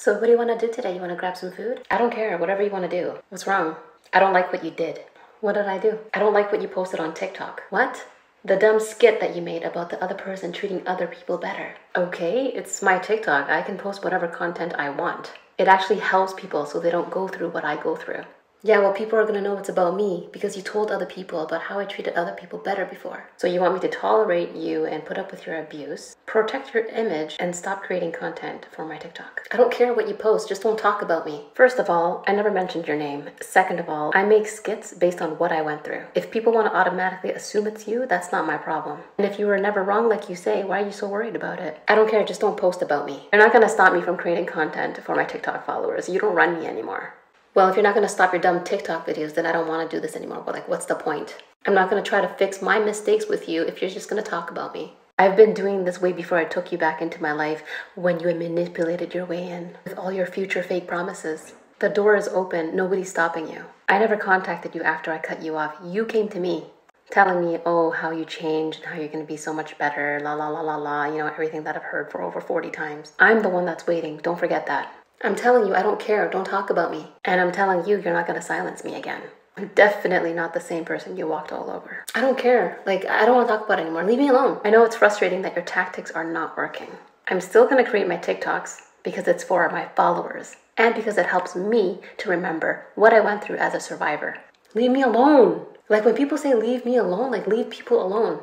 So, what do you want to do today? You want to grab some food? I don't care. Whatever you want to do. What's wrong? I don't like what you did. What did I do? I don't like what you posted on TikTok. What? The dumb skit that you made about the other person treating other people better. Okay, it's my TikTok. I can post whatever content I want. It actually helps people so they don't go through what I go through. Yeah, well, people are gonna know it's about me because you told other people about how I treated other people better before. So you want me to tolerate you and put up with your abuse, protect your image, and stop creating content for my TikTok. I don't care what you post, just don't talk about me. First of all, I never mentioned your name. Second of all, I make skits based on what I went through. If people want to automatically assume it's you, that's not my problem. And if you were never wrong like you say, why are you so worried about it? I don't care, just don't post about me. You're not gonna stop me from creating content for my TikTok followers. You don't run me anymore. Well, if you're not going to stop your dumb TikTok videos, then I don't want to do this anymore. But like, what's the point? I'm not going to try to fix my mistakes with you if you're just going to talk about me. I've been doing this way before I took you back into my life when you manipulated your way in with all your future fake promises. The door is open, nobody's stopping you. I never contacted you after I cut you off. You came to me telling me, oh, how you changed and how you're going to be so much better, la la la la la, you know, everything that I've heard for over 40 times. I'm the one that's waiting. Don't forget that. I'm telling you, I don't care. Don't talk about me. And I'm telling you, you're not going to silence me again. I'm definitely not the same person you walked all over. I don't care. Like, I don't want to talk about it anymore. Leave me alone. I know it's frustrating that your tactics are not working. I'm still going to create my TikToks because it's for my followers and because it helps me to remember what I went through as a survivor. Leave me alone. Like, when people say leave me alone, like, leave people alone.